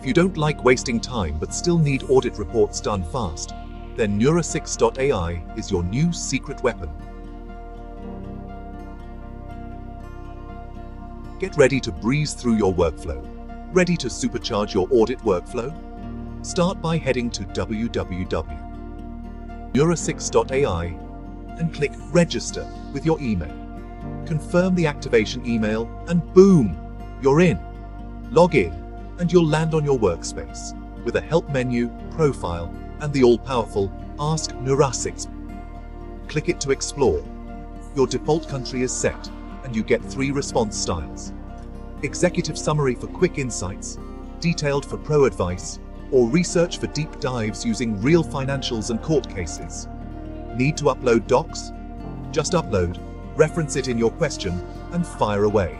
If you don't like wasting time but still need audit reports done fast, then Neurasix.ai is your new secret weapon. Get ready to breeze through your workflow. Ready to supercharge your audit workflow? Start by heading to www.neurasix.ai and click Register with your email. Confirm the activation email and boom, you're in. Log in and you'll land on your workspace with a help menu, profile, and the all-powerful Ask Neurasix. Click it to explore. Your default country is set and you get three response styles. Executive summary for quick insights, detailed for pro advice, or research for deep dives using real financials and court cases. Need to upload docs? Just upload, reference it in your question, and fire away.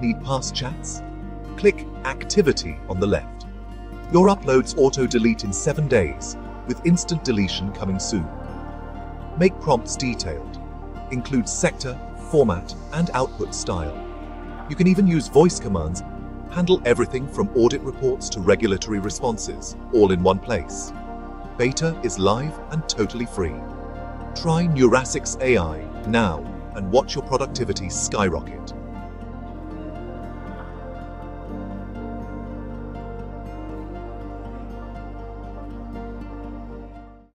Need past chats? Click Activity on the left. Your uploads auto-delete in seven days, with instant deletion coming soon. Make prompts detailed. Include sector, format, and output style. You can even use voice commands, handle everything from audit reports to regulatory responses, all in one place. Beta is live and totally free. Try Neurasix AI now and watch your productivity skyrocket.